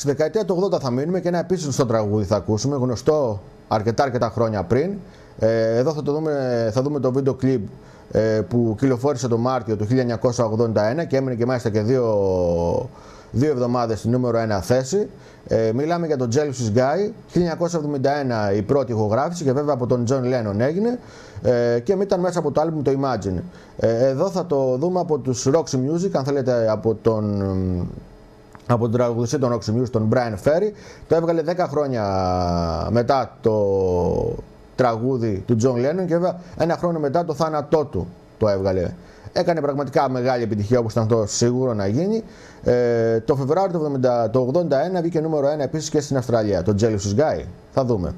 Στη δεκαετία του 80 θα μείνουμε και ένα επίσης στο τραγούδι θα ακούσουμε, γνωστό αρκετά αρκετά χρόνια πριν. Ε, εδώ θα, το δούμε, θα δούμε το βίντεο κλιπ ε, που κυκλοφόρησε το Μάρτιο του 1981 και έμεινε και μάλιστα και δύο, δύο εβδομάδες στη νούμερο 1 θέση. Ε, μιλάμε για τον Jealous Guy, 1971 η πρώτη ηχογράφηση και βέβαια από τον John Lennon έγινε ε, και ήταν μέσα από το άλμπουμ το Imagine. Ε, εδώ θα το δούμε από τους Roxy Music, αν θέλετε από τον από τον τραγουδιστή των Roxy Music, τον Brian Ferry. Το έβγαλε 10 χρόνια μετά το τραγούδι του John Lennon και βέβαια ένα χρόνο μετά το θάνατό του το έβγαλε. Έκανε πραγματικά μεγάλη επιτυχία όπως ήταν αυτό σίγουρο να γίνει. Ε, το Φεβρουάριο του 1981 βγήκε νούμερο 1 επίσης και στην Αυστραλία, το Jealous Guy. Θα δούμε.